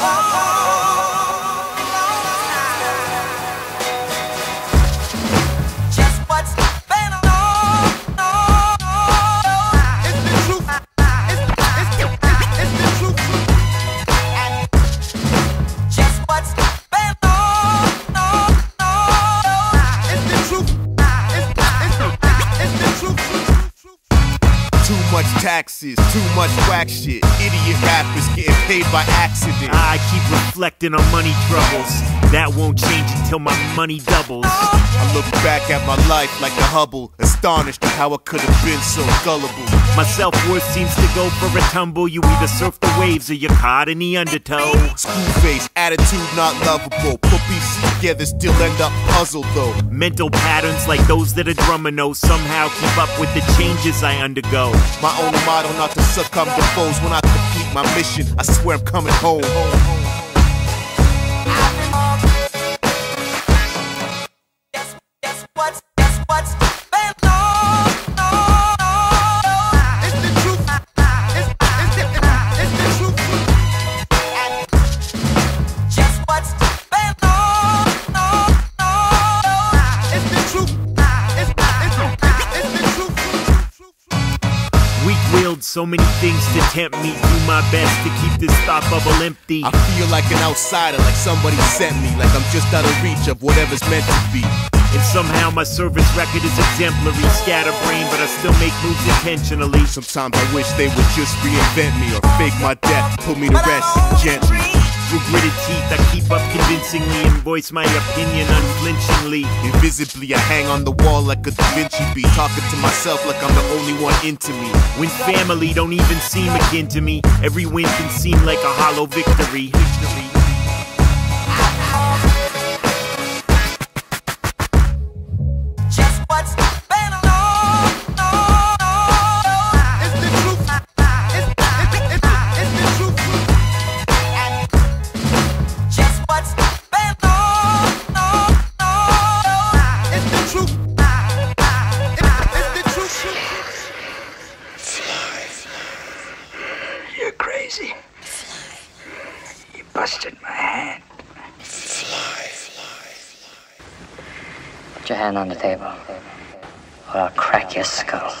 Just taxes, too much whack shit. Idiot rappers getting paid by accident. I keep reflecting on money troubles. That won't change until my money doubles. I look back at my life like a Hubble, astonished at how I could have been so gullible. My self worth seems to go for a tumble. You either surf the waves or you're caught in the undertow. School face, attitude not lovable. Put pieces together, still end up puzzled though. Mental patterns like those that a drummer knows somehow keep up with the changes I undergo. My only motto not to succumb to foes when I complete my mission. I swear I'm coming home. So many things to tempt me. Do my best to keep this thought bubble empty. I feel like an outsider, like somebody sent me, like I'm just out of reach of whatever's meant to be. And somehow my service record is exemplary. Scatterbrain, but I still make moves intentionally. Sometimes I wish they would just reinvent me or fake my death, put me to rest gently. Through gritted teeth, I keep up convincingly and voice my opinion unflinchingly. Invisibly, I hang on the wall like a Da Vinci be talking to myself like I'm the only one into me. When family don't even seem akin to me, every win can seem like a hollow victory. Busted my hand. Fly, fly, fly. Put your hand on the table, or I'll crack your skull.